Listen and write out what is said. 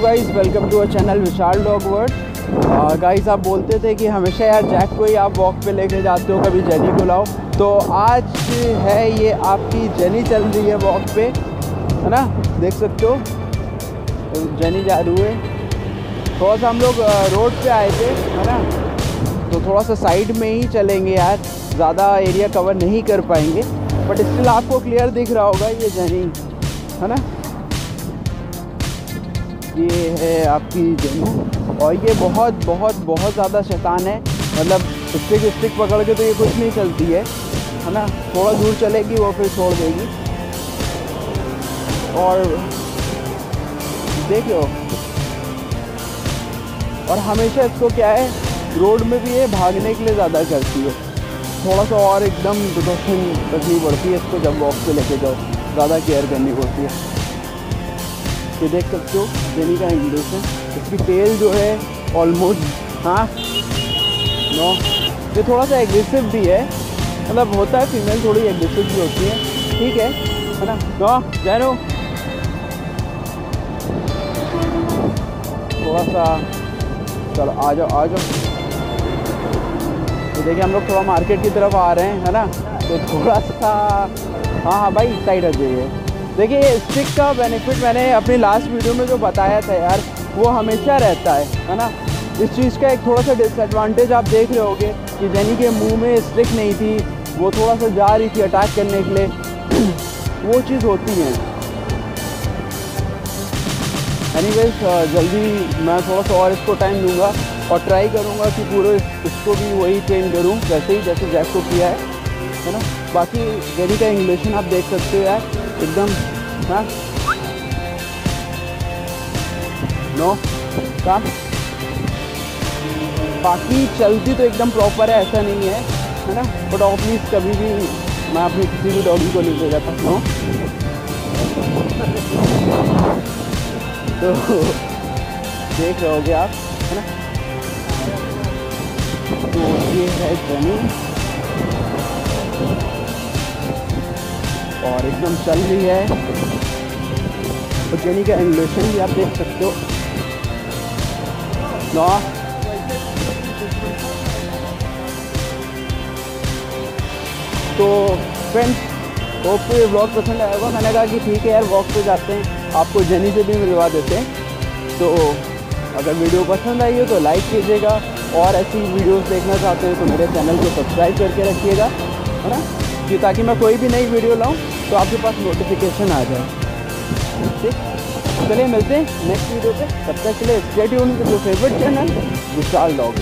Guys welcome to our channel Vishal dog world guys आप बोलते थे कि हमेशा यार जैक को ही आप वॉक पे लेके जाते हो, कभी जेनी को लाओ। तो आज है ये आपकी जेनी चल रही है वॉक पे, है ना? देख सकते हो। तो जेनी जा रही है थोड़ा सा हम लोग रोड पे आए थे, है ना? तो थोड़ा सा साइड में ही चलेंगे यार। ज़्यादा एरिया कवर नहीं कर पाएँगे। बट स्टिल आपको क्लियर दिख रहा होगा ये जेनी है ना? ये है आपकी जेनू और ये बहुत बहुत बहुत ज़्यादा शैतान है। मतलब स्टिक स्टिक पकड़ के तो ये कुछ नहीं चलती है है ना? थोड़ा दूर चलेगी, वो फिर छोड़ देगी। और देख और हमेशा इसको क्या है, रोड में भी ये भागने के लिए ज़्यादा करती है। थोड़ा सा और एकदम प्रिकॉशन रखनी पड़ती है इसको, जब वॉक पे लेके जाओ। ज़्यादा केयर करनी पड़ती है। ये देख सकते हो जेनी का इंग्लिश इसकी टेल जो है ऑलमोस्ट हाँ नो ये थोड़ा सा एग्रेसिव भी है। मतलब होता है फीमेल थोड़ी एग्रेसिव भी होती है। ठीक है है ना? नो जैनो थोड़ा सा चलो, आ जाओ आ जाओ। तो देखिए, हम लोग थोड़ा मार्केट की तरफ़ आ रहे हैं, है ना? तो थोड़ा सा हाँ हाँ भाई साइड हट जाइए। देखिए ये स्टिक का बेनिफिट मैंने अपनी लास्ट वीडियो में जो बताया था यार, वो हमेशा रहता है है ना? इस चीज़ का एक थोड़ा सा डिसएडवांटेज आप देख रहे होगे कि जैनी के मुँह में स्टिक नहीं थी, वो थोड़ा सा जा रही थी अटैक करने के लिए। वो चीज़ होती है। एनीवेज जल्दी मैं थोड़ा सा और इसको टाइम दूँगा और ट्राई करूँगा कि पूरे इसको भी वही ट्रेन करूँ, जैसे ही, जैसे को किया है है ना? बाकी जेनी का इंग्लिशन आप देख सकते हो यार। एकदम हाँ। नो काम बाकी चलती तो एकदम प्रॉपर है, ऐसा नहीं है है ना? बट ऑफ़िस कभी भी मैं अपनी किसी भी डॉगी को लेके जाता हूँ तो देख रहे होगे आप, है ना? तो ये है ज़मीन और एकदम चल रही है। और जेनी का एंगुलेशन भी आप देख सकते हो। ना तो फ्रेंड्स होप ये ब्लॉग पसंद आएगा मैंने कहा कि ठीक है यार वॉक पे जाते हैं। आपको जेनी से भी मिलवा देते हैं। तो अगर वीडियो पसंद आई हो तो लाइक कीजिएगा। और ऐसी वीडियोस देखना चाहते हो तो मेरे चैनल को सब्सक्राइब करके रखिएगा। है ना? कि ताकि मैं कोई भी नई वीडियो लाऊं तो आपके पास नोटिफिकेशन आ जाए। ठीक? चलिए मिलते हैं नेक्स्ट वीडियो पे। तब तक के स्टेट यून जो फेवरेट चैनल विशाल डॉग